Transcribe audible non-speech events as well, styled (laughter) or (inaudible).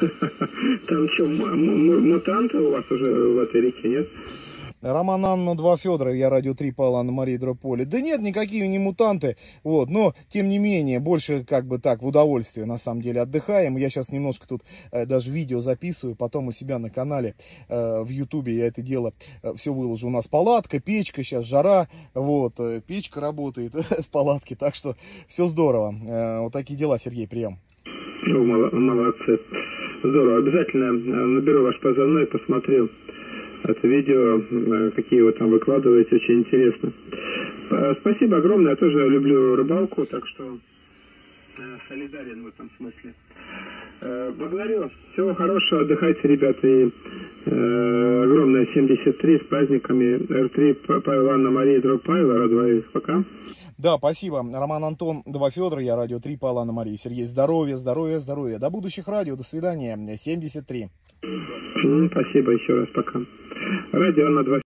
Там что, мутанты у вас уже в этой реке, нет? Роман Анна 2 Федоров, я радио 3 Павла Анна Мария Дрополи. Да нет, никакие не мутанты, вот, но, тем не менее, больше как бы так, в удовольствие, на самом деле, отдыхаем. Я сейчас немножко тут э, даже видео записываю, потом у себя на канале э, в Ютубе я это дело э, все выложу. У нас палатка, печка, сейчас жара, вот, э, печка работает (laughs) в палатке, так что все здорово. Э, вот такие дела, Сергей, прием. Ну, молодцы. Здорово. Обязательно э, наберу ваш позывной посмотрю это видео, э, какие вы там выкладываете, очень интересно. Э, спасибо огромное, я тоже люблю рыбалку, так что солидарен в этом смысле. Благодарю. Всего хорошего, отдыхайте, ребята, и огромное 73 с праздниками Р3 Павел Анна Мария Дрог Павел, рад Пока. Да, спасибо. Роман Антон, Два Федора, я радио 3 Павла Анна Мария. Сергей, здоровья, здоровья, здоровья. До будущих радио, до свидания. 73. Спасибо еще раз, пока. Радио на 2